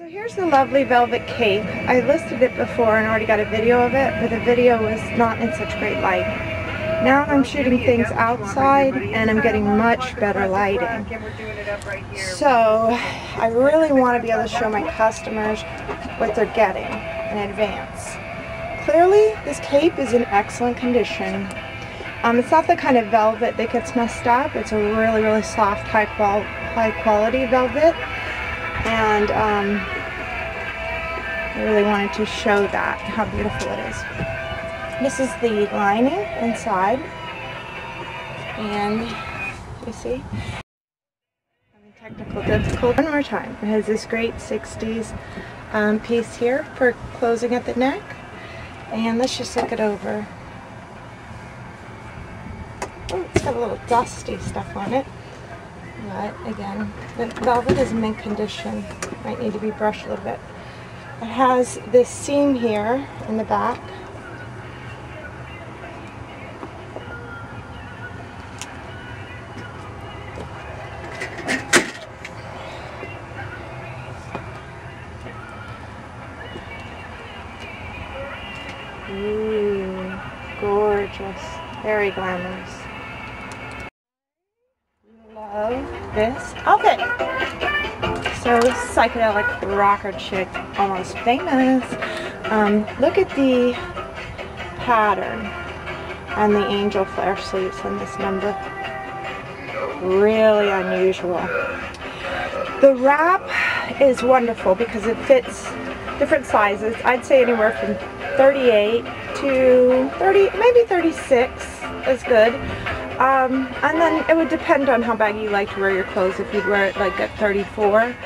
So here's the lovely velvet cape. I listed it before and already got a video of it, but the video was not in such great light. Now I'm shooting things outside and I'm getting much better lighting. So I really want to be able to show my customers what they're getting in advance. Clearly this cape is in excellent condition. Um, it's not the kind of velvet that gets messed up. It's a really, really soft, high, qual high quality velvet. And um, I really wanted to show that, how beautiful it is. This is the lining inside. And you see? Technical difficulty. One more time. It has this great 60s um, piece here for closing at the neck. And let's just look it over. Oh, it's got a little dusty stuff on it. But again, the velvet is mint condition. Might need to be brushed a little bit. It has this seam here in the back. Ooh, gorgeous. Very glamorous. Love this. Okay. So psychedelic rocker chick, almost famous. Um, look at the pattern and the angel flare sleeves on this number. Really unusual. The wrap is wonderful because it fits different sizes. I'd say anywhere from 38 to 30, maybe 36 is good. Um, and then it would depend on how baggy you like to wear your clothes. If you'd wear it like at 34,